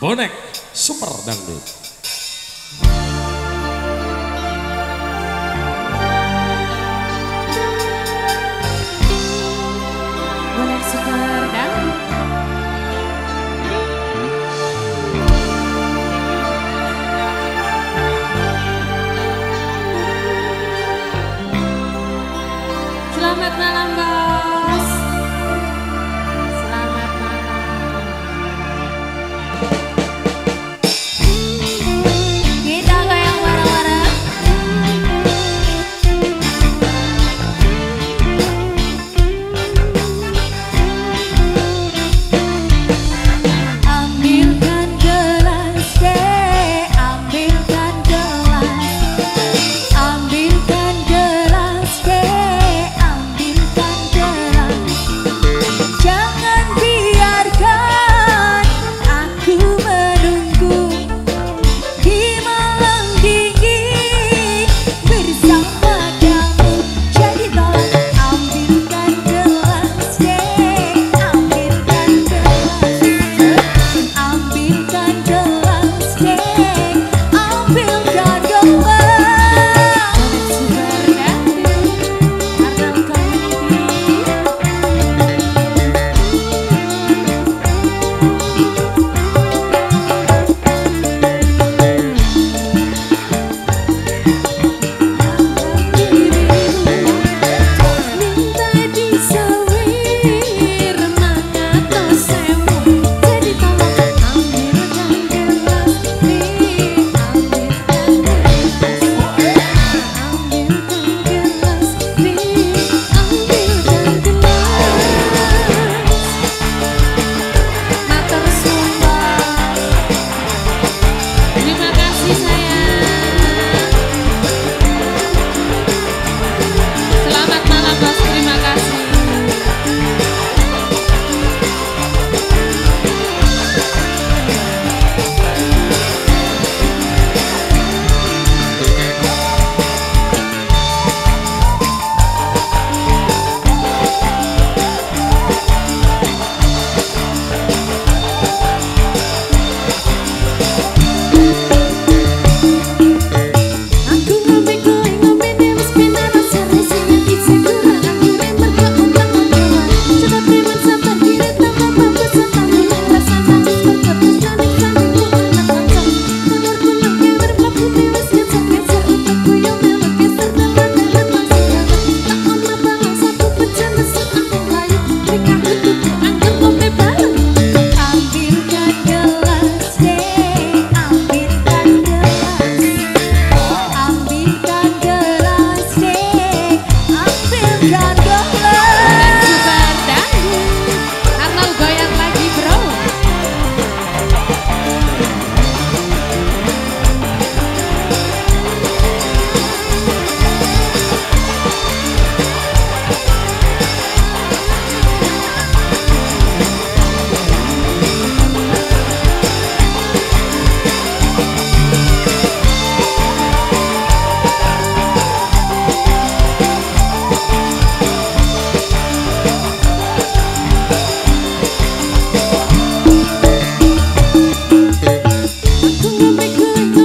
Bonek Super Dangdut. make good.